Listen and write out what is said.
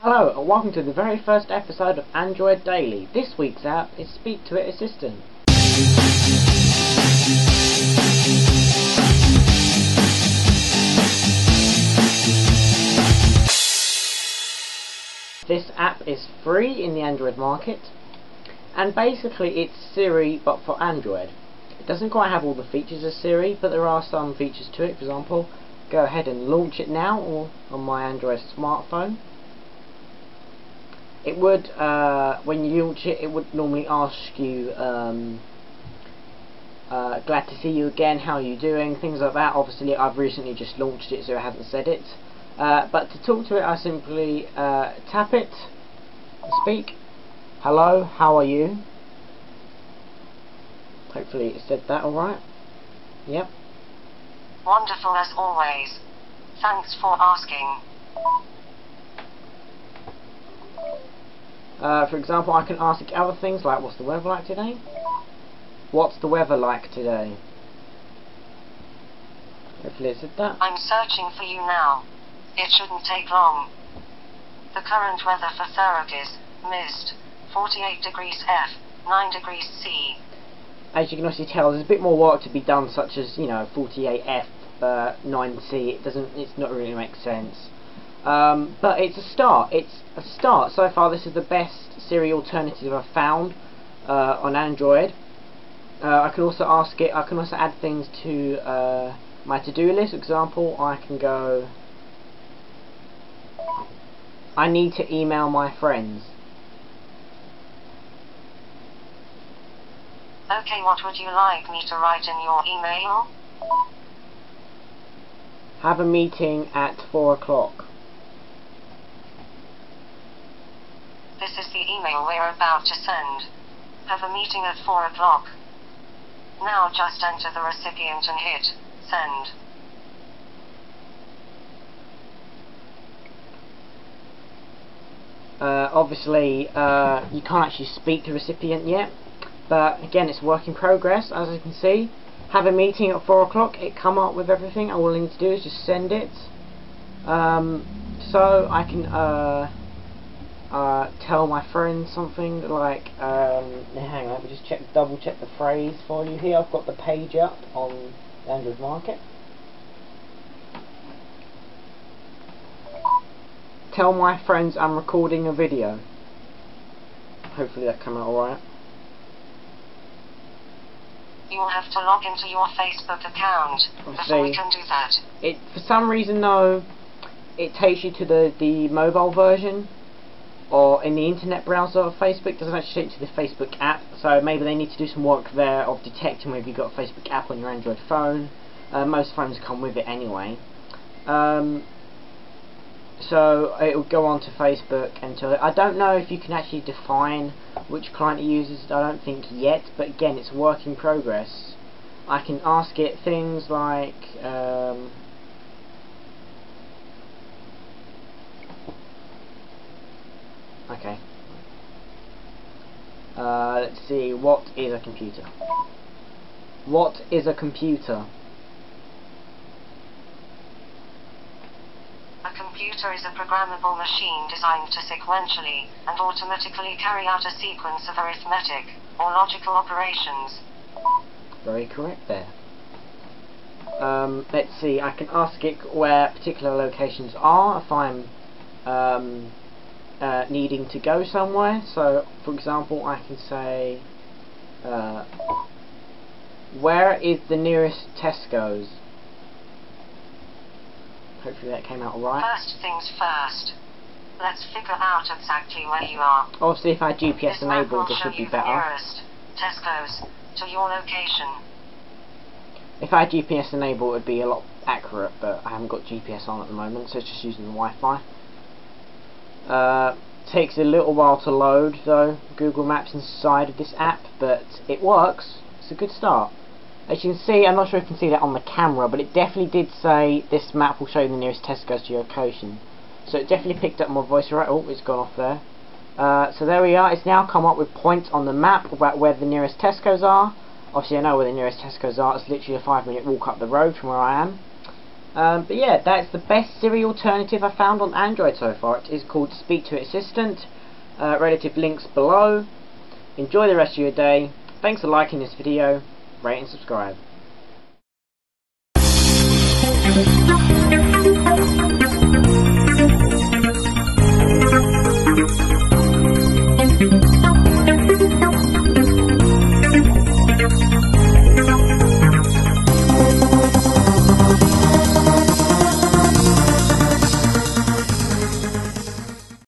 Hello and welcome to the very first episode of Android Daily. This week's app is Speaktoit Assistant. This app is free in the Android market and basically it's Siri but for Android. It doesn't quite have all the features of Siri but there are some features to it. For example, go ahead and launch it now or on my Android smartphone it would uh, when you launch it it would normally ask you um, uh, glad to see you again. How are you doing? Things like that. Obviously I've recently just launched it so I haven't said it. Uh, but to talk to it I simply uh, tap it speak. Hello how are you? Hopefully it said that alright yep. Wonderful as always. Thanks for asking. Uh, for example, I can ask other things like, what's the weather like today? What's the weather like today? Hopefully it said that. I'm searching for you now. It shouldn't take long. The current weather for Thurrock is mist, 48 degrees F, 9 degrees C. As you can obviously tell, there's a bit more work to be done, such as, you know, 48F, uh, 9C. It doesn't, it's not really make sense. Um, but it's a start. It's a start. So far, this is the best Siri alternative I've found uh, on Android. Uh, I can also ask it. I can also add things to uh, my to-do list. For example, I can go. I need to email my friends. Okay, what would you like me to write in your email? Have a meeting at four o'clock. This is the email we're about to send. Have a meeting at 4 o'clock. Now just enter the recipient and hit send. Uh, obviously, uh, you can't actually speak to the recipient yet, but again, it's work in progress, as you can see. Have a meeting at 4 o'clock, it come up with everything, all I need to do is just send it. Um, so I can uh, uh, tell my friend something like, um, hang on, let me just check, double check the phrase for you here. I've got the page up on the Android Market. Tell my friends I'm recording a video. Hopefully that came out alright. You will have to log into your Facebook account before we can do that. It, for some reason though, it takes you to the, the mobile version or in the internet browser of Facebook. Doesn't actually take you to the Facebook app so maybe they need to do some work there of detecting whether you've got a Facebook app on your Android phone. Uh, most phones come with it anyway. Um, so it will go on to Facebook until I don't know if you can actually define which client it uses I don't think yet but again it's a work in progress. I can ask it things like um, Okay. Uh, let's see, what is a computer? What is a computer? A computer is a programmable machine designed to sequentially and automatically carry out a sequence of arithmetic or logical operations. Very correct there. Um, let's see, I can ask it where particular locations are if I'm um, uh, needing to go somewhere. So, for example, I can say, uh, where is the nearest Tesco's? Hopefully that came out right. First things first. Let's figure out exactly where you are. Obviously, if I had GPS this enabled, this would be better. Nearest Tesco's to your location. If I had GPS enabled, it would be a lot accurate, but I haven't got GPS on at the moment, so it's just using the Wi-Fi. Uh, takes a little while to load though, Google Maps inside of this app, but it works. It's a good start. As you can see, I'm not sure if you can see that on the camera, but it definitely did say this map will show you the nearest Tesco's to your location. So it definitely picked up my voice right. Oh, it's gone off there. Uh, so there we are. It's now come up with points on the map about where the nearest Tesco's are. Obviously, I know where the nearest Tesco's are. It's literally a five-minute walk up the road from where I am. Um, but yeah, that's the best Siri alternative I found on Android so far. It is called Speak to Assistant. Uh, relative links below. Enjoy the rest of your day. Thanks for liking this video. Rate and subscribe.